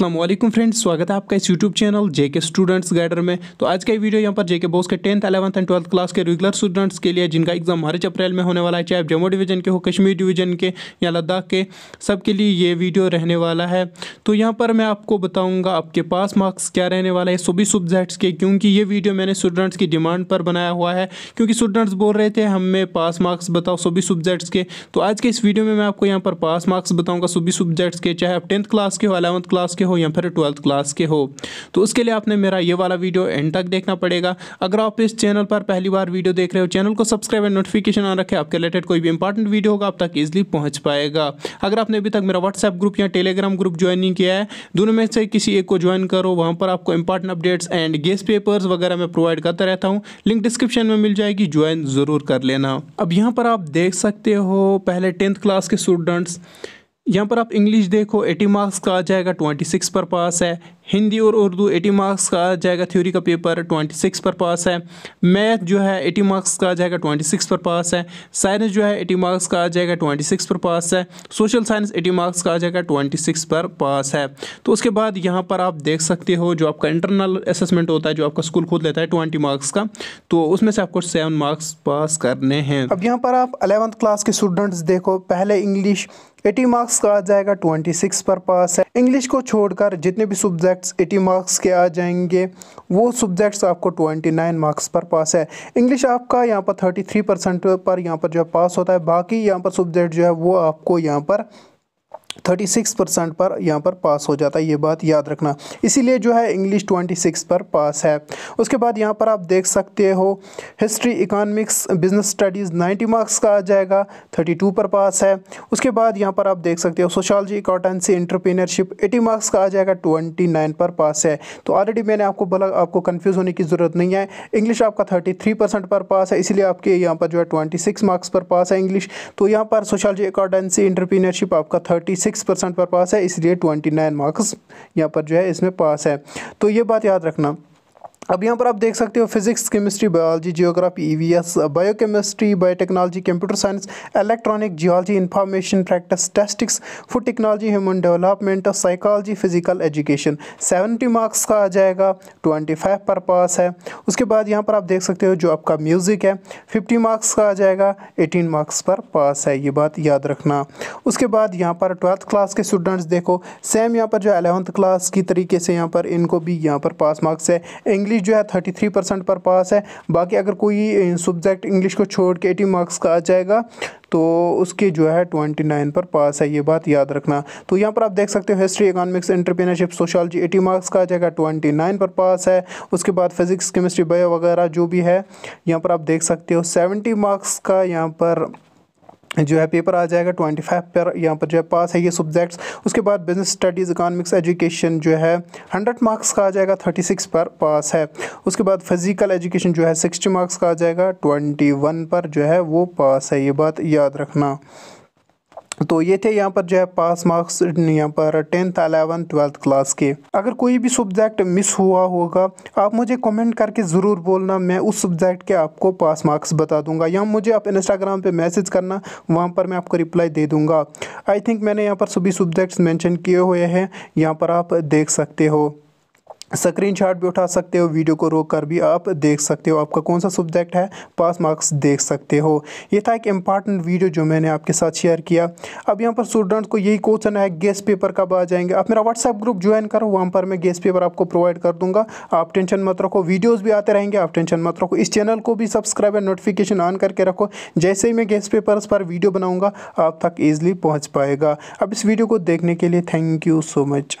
वालेकुम फ्रेंड्स, स्वागत है आपका इस YouTube channel JK students guider में। तो आज का वीडियो यहाँ पर जेके बोस के tenth eleventh and twelfth class के रेगुलर स्टूडेंट्स के लिए, जिनका एग्ज़ाम मार्च अप्रैल में होने वाला है, चाहे जम्मू डिवीज़न के हो, कश्मीर डिवीज़न के या लद्दाख के, सबके लिए ये वीडियो रहने वाला है। तो यहाँ पर मैं आपको बताऊँगा आपके पास मार्क्स क्या रहने वाला है, सभी सब्जेक्ट्स के, क्योंकि ये वीडियो मैंने स्टूडेंट्स की डिमांड पर बनाया हुआ है। क्योंकि स्टूडेंट्स बोल रहे थे, हमें पास मार्क्स बताओ सभी सब्जेक्ट्स के। तो आज के इस वीडियो में मैं आपको यहाँ पर पास मार्क्स बताऊँगा सभी सब्जेक्ट्स के, चाहे आप टेंथ क्लास के हो अलेवंथ क्लास के हो या फिर ट्वेल्थ क्लास के हो तो उसके लिए आपने मेरा ये वाला वीडियो एंड तक देखना पड़ेगा। अगर आप इस चैनल पर पहली बार वीडियो देख रहे हो, चैनल को सब्सक्राइब एंड नोटिफिकेशन ऑन रखें, आपके रिलेटेड कोई भी इंपॉर्टेंट वीडियो होगा, आप तक ईजिली पहुँच पाएगा। अगर आपने अभी तक मेरा व्हाट्सएप ग्रुप या टेलीग्राम ग्रुप ज्वाइन नहीं किया है, दोनों में से किसी एक को ज्वाइन करो, वहाँ पर आपको important updates and guess papers वगैरह मैं प्रोवाइड करता रहता हूँ। लिंक डिस्क्रिप्शन में मिल जाएगी ज्वाइन ज़रूर कर लेना। अब यहाँ पर आप देख सकते हो, पहले टेंथ क्लास के स्टूडेंट्स यहाँ पर आप इंग्लिश देखो एटी मार्क्स का आ जाएगा ट्वेंटी सिक्स पर पास है। हिंदी और उर्दू एटी मार्क्स का आ जाएगा थ्योरी का पेपर ट्वेंटी सिक्स पर पास है। मैथ जो है एटी मार्क्स का आ जाएगा ट्वेंटी सिक्स पर पास है। साइंस जो है एटी मार्क्स का आ जाएगा ट्वेंटी सिक्स पर पास है। सोशल साइंस एटी मार्क्स का आ जाएगा ट्वेंटी सिक्स पर पास है। तो उसके बाद यहाँ पर आप देख सकते हो, जो आपका इंटरनल असेसमेंट होता है, जो आपका स्कूल खुद लेता है ट्वेंटी मार्क्स का। तो उसमें से आपको सेवन मार्क्स पास करने हैं। अब यहाँ पर आप अलेवंथ क्लास के स्टूडेंट्स देखो, पहले इंग्लिश 80 मार्क्स का आ जाएगा 26 पर पास है। इंग्लिश को छोड़कर जितने भी सब्जेक्ट्स 80 मार्क्स के आ जाएँगे, वो सब्जेक्ट्स आपको 29 मार्क्स पर पास है। इंग्लिश आपका यहाँ पर 33 परसेंट पर यहाँ पर जो है पास होता है। बाकी यहाँ पर सब्जेक्ट जो है, वो आपको यहाँ पर थर्टी सिक्स परसेंट पर यहाँ पर पास हो जाता है, ये बात याद रखना। इसीलिए जो है इंग्लिश ट्वेंटी सिक्स पर पास है। उसके बाद यहाँ पर आप देख सकते हो history economics business studies ninety marks का आ जाएगा थर्टी टू पर पास है। उसके बाद यहाँ पर आप देख सकते हो sociology accountancy entrepreneurship eighty marks का आ जाएगा ट्वेंटी नाइन पर पास है। तो ऑलरेडी मैंने आपको बोला, आपको कन्फ्यूज़ होने की ज़रूरत नहीं है। इंग्लिश आपका थर्टी थ्री परसेंट पर पास है, इसलिए आपके यहाँ पर जो है ट्वेंटी सिक्स मार्क्स पर पास है इंग्लिश तो यहाँ पर सोशोलॉजी अकाउंटेंसी इंटरप्रीनरशिप आपका थर्टी सिक्स परसेंट पर पास है इसलिए ट्वेंटी नाइन मार्क्स यहाँ पर जो है इसमें पास है। तो ये बात याद रखना। अब यहाँ पर आप देख सकते हो physics, chemistry, biology, geography E V S EVS biochemistry, biotechnology, computer science, electronic, geology information practice, statistics, food technology, human development, psychology, physical education. 70 marks का आ जाएगा 25 पर पास है। उसके बाद यहाँ पर आप देख सकते हो जो आपका म्यूज़िक है 50 मार्क्स का आ जाएगा 18 मार्क्स पर पास है, ये बात याद रखना। उसके बाद यहाँ पर ट्वेल्थ क्लास के स्टूडेंट्स देखो, सेम यहाँ पर जो एलेवंथ क्लास की तरीके से यहाँ पर इनको भी यहाँ पर पास मार्क्स है। इंग्लिश इंग्लिश जो है थर्टी थ्री परसेंट पर पास है। बाकी अगर कोई सब्जेक्ट इंग्लिश को छोड़ के एटी मार्क्स का आ जाएगा तो उसके जो है ट्वेंटी नाइन पर पास है, ये बात याद रखना। तो यहाँ पर आप देख सकते हो history economics entrepreneurship sociology eighty marks का आ जाएगा ट्वेंटी नाइन पर पास है। उसके बाद फिजिक्स केमिस्ट्री बायो वगैरह जो भी है, यहाँ पर आप देख सकते हो सेवेंटी मार्क्स का यहाँ पर जो है पेपर आ जाएगा ट्वेंटी फाइव पर यहाँ पर जो है पास है ये सब्जेक्ट्स उसके बाद बिज़नेस स्टडीज़ इकानमिक्स एजुकेशन जो है हंड्रेड मार्क्स का आ जाएगा थर्टी सिक्स पर पास है। उसके बाद फ़िज़िकल एजुकेशन जो है सिक्सटी मार्क्स का आ जाएगा ट्वेंटी वन पर जो है वो पास है। ये बात याद रखना। तो ये थे यहाँ पर जो है पास मार्क्स यहाँ पर टेंथ अलेवन ट्वेल्थ क्लास के। अगर कोई भी सब्जेक्ट मिस हुआ होगा, आप मुझे कमेंट करके ज़रूर बोलना, मैं उस सब्जेक्ट के आपको पास मार्क्स बता दूँगा। या मुझे आप इंस्टाग्राम पे मैसेज करना, वहाँ पर मैं आपको रिप्लाई दे दूँगा। आई थिंक मैंने यहाँ पर सभी सब्जेक्ट्स मेंशन किए हुए हैं, यहाँ पर आप देख सकते हो। स्क्रीन शॉट भी उठा सकते हो, वीडियो को रोक कर भी आप देख सकते हो। आपका कौन सा सब्जेक्ट है? पास मार्क्स देख सकते हो। ये था एक इंपॉर्टेंट वीडियो जो मैंने आपके साथ शेयर किया। अब यहाँ पर स्टूडेंट्स को यही क्वेश्चन है गेस्ट पेपर कब आ जाएँगे? आप मेरा व्हाट्सएप ग्रुप ज्वाइन करो, वहाँ पर मैं गेस्ट पेपर आपको प्रोवाइड कर दूँगा। आप टेंशन मत रखो वीडियोज़ भी आते रहेंगे, आप टेंशन मत रखो। इस चैनल को भी सब्सक्राइब एंड नोटिफिकेशन ऑन करके रखो। जैसे ही मैं गेस्ट पेपर्स पर वीडियो बनाऊँगा, आप तक ईजिली पहुँच पाएगा। अब इस वीडियो को देखने के लिए थैंक यू सो मच